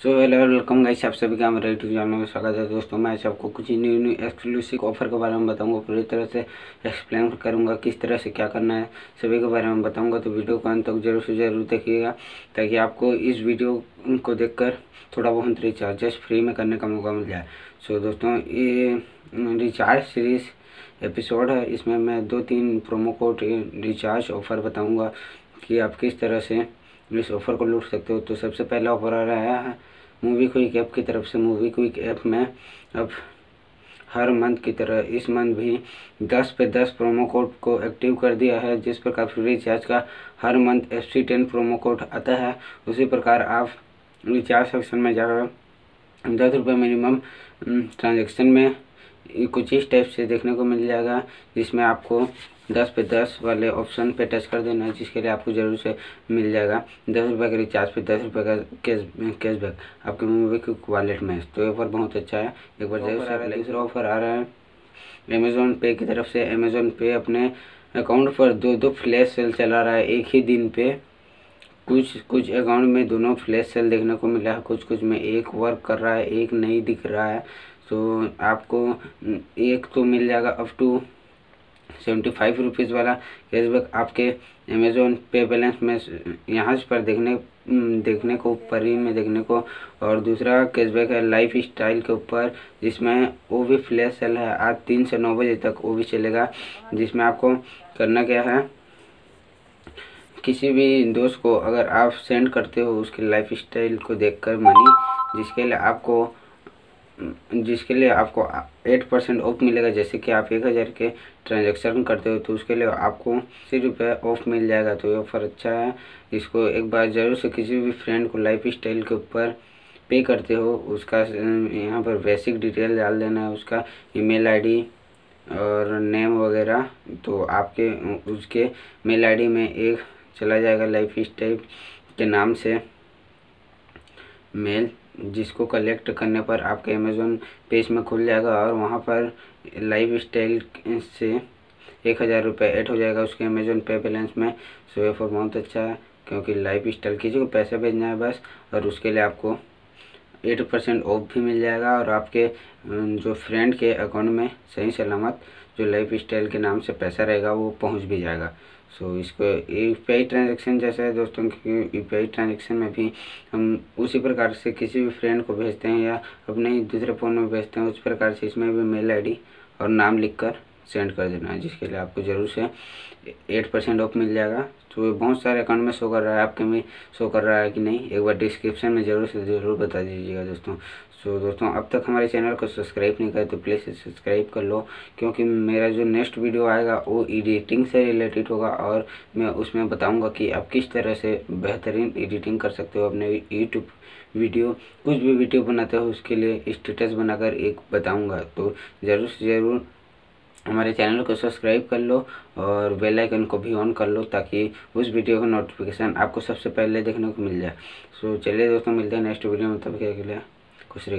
So hello welcome guys, आप सभी का मेरे यूट्यूब चैनल में स्वागत है। दोस्तों, मैं आपको कुछ न्यू न्यू एक्सक्लूसिव ऑफ़र के बारे में बताऊँगा, पूरी तरह से एक्सप्लेन करूँगा किस तरह से क्या करना है, सभी के बारे में बताऊँगा। तो वीडियो को अंत तक ज़रूर से ज़रूर देखिएगा, ताकि आपको इस वीडियो को देखकर थोड़ा बहुत रिचार्जेस फ्री में करने का मौका मिल जाए। सो दोस्तों, ये रिचार्ज सीरीज़ एपिसोड है, इसमें मैं दो तीन प्रोमो कोड रिचार्ज ऑफ़र बताऊँगा कि आप किस तरह से इस ऑफ़र को लूट सकते हो। तो सबसे पहला ऑफ़र आ रहा है मूवी क्विक ऐप की तरफ़ से। मूवी क्विक ऐप में अब हर मंथ की तरह इस मंथ भी 10 पे 10 प्रोमो कोड को एक्टिव कर दिया है, जिस प्रकार फ्री रिचार्ज का हर month F C ten promo code आता है। उसी प्रकार आप रिचार्ज सेक्शन में जाकर दस रुपये मिनिमम ट्रांजेक्शन में कुछ इस टाइप से देखने को मिल जाएगा जिसमें आपको दस पे दस वाले ऑप्शन पे टच कर देना है जिसके लिए आपको ज़रूर से मिल जाएगा। दस रुपये का रिचार्ज पे दस रुपये का कैश कैशबैक आपके मोबाइल के वॉलेट में तो ऑफ़र बहुत अच्छा है। एक बार ज़रूर से दूसरा। ऑफ़र आ रहा है। अमेजोन पे की तरफ़ से अमेजोन पे अपने अकाउंट पर दो दो फ्लैश सेल चला रहा है एक ही दिन पे। कुछ कुछ अकाउंट में दोनों फ्लैश सेल देखने को मिला है। कुछ कुछ में एक वर्क कर रहा है एक नहीं दिख रहा है। तो आपको एक तो मिल जाएगा up to seventy five rupees वाला कैशबैक आपके अमेज़ोन पे बैलेंस में यहाँ पर देखने देखने को ऊपर ही में देखने को। और दूसरा कैशबैक है लाइफ स्टाइल के ऊपर, जिसमें वो भी फ्लैश सेल है, आज तीन से नौ बजे तक वो भी चलेगा, जिसमें आपको करना क्या है, किसी भी दोस्त को अगर आप सेंड करते हो उसके लाइफ स्टाइल को देखकर मनी जिसके लिए आपको जिसके लिए आपको एट परसेंट ऑफ़ मिलेगा, जैसे कि आप एक हज़ार के ट्रांजेक्शन करते हो तो उसके लिए आपको अस्सी रुपये ऑफ़ मिल जाएगा। तो ये ऑफ़र अच्छा है। इसको एक बार ज़रूर से किसी भी फ्रेंड को लाइफ स्टाइल के ऊपर पे करते हो, उसका, यहाँ पर बेसिक डिटेल डाल देना है, उसका ईमेल आईडी और नेम वगैरह तो आपके, उसके मेल आईडी में एक चला जाएगा लाइफ स्टाइल के नाम से मेल जिसको कलेक्ट करने पर आपके अमेज़ोन पेज में खुल जाएगा और वहाँ पर लाइफ स्टाइल से एक हज़ार रुपये ऐड हो जाएगा उसके अमेज़ोन पे बैलेंस में। सो ये फॉर बहुत अच्छा है, क्योंकि लाइफ स्टाइल किसी को पैसे भेजना है बस, और उसके लिए आपको एट परसेंट ऑफ़ भी मिल जाएगा और आपके जो फ्रेंड के अकाउंट में सही सलामत जो लाइफ स्टाइल के नाम से पैसा रहेगा वो पहुँच भी जाएगा। सो so, इसको यू पी आई ट्रांजेक्शन जैसा है दोस्तों क्योंकि यू पी आई ट्रांजेक्शन में भी हम उसी प्रकार से किसी भी फ्रेंड को भेजते हैं या अपने ही दूसरे फ़ोन में भेजते हैं उस प्रकार से इसमें भी मेल आईडी और नाम लिखकर सेंड कर देना है, जिसके लिए आपको ज़रूर से एट परसेंट ऑफ़ मिल जाएगा। तो ये बहुत सारे अकाउंट में शो कर रहा है, आपके में शो कर रहा है कि नहीं, एक बार डिस्क्रिप्शन में ज़रूर से ज़रूर बता दीजिएगा दोस्तों। सो दोस्तों, अब तक हमारे चैनल को सब्सक्राइब नहीं करे तो प्लीज़ सब्सक्राइब कर लो, क्योंकि मेरा जो नेक्स्ट वीडियो आएगा, वो एडिटिंग से रिलेटेड होगा और मैं उसमें बताऊँगा कि आप किस तरह से बेहतरीन एडिटिंग कर सकते हो अपने यूट्यूब वीडियो कुछ भी वीडियो बनाते हो, उसके लिए स्टेटस बनाकर एक बताऊँगा तो ज़रूर से ज़रूर हमारे चैनल को सब्सक्राइब कर लो और बेल आइकन को भी ऑन कर लो ताकि उस वीडियो का नोटिफिकेशन आपको सबसे पहले देखने को मिल जाए। सो चलिए दोस्तों, मिलते हैं नेक्स्ट वीडियो में, तब के लिए खुश रहिए।